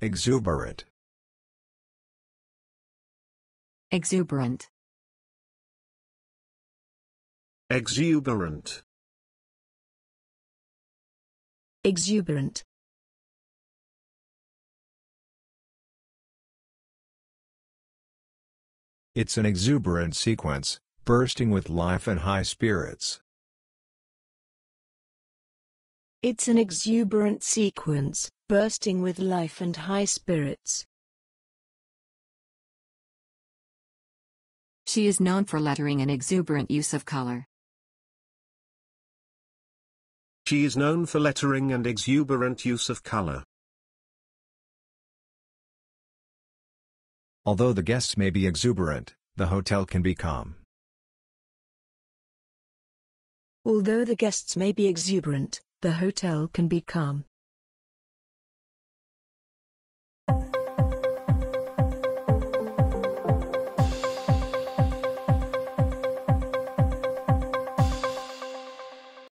Exuberant. exuberant, exuberant, exuberant, It's an exuberant sequence, bursting with life and high spirits. It's an exuberant sequence, bursting with life and high spirits. she is known for lettering and exuberant use of color. She is known for lettering and exuberant use of color. Although the guests may be exuberant, the hotel can be calm. Although the guests may be exuberant, the hotel can be calm.